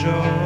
Joe.